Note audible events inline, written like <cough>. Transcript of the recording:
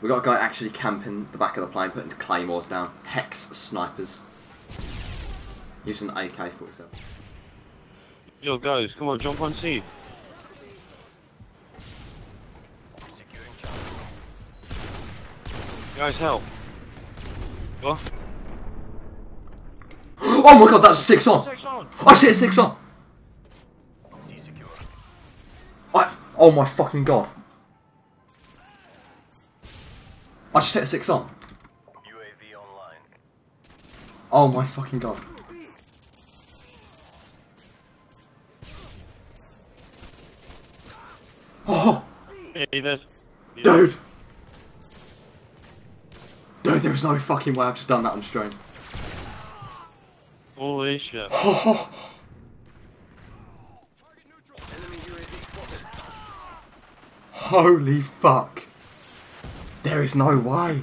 We got a guy actually camping the back of the plane, putting his claymores down. Hex snipers. Using an AK-47. Yo, guys, come on, jump on C. Guys, help. Go. <gasps> Oh my god, that's a six on! Six on. I see a six on! I, oh my fucking god. I just hit a six on. UAV online. Oh my fucking god. Oh, Hey, there's. dude! Dude, there's no fucking way I've just done that on stream. Holy shit. Oh, Enemy UAV spotted. holy fuck. There is no way.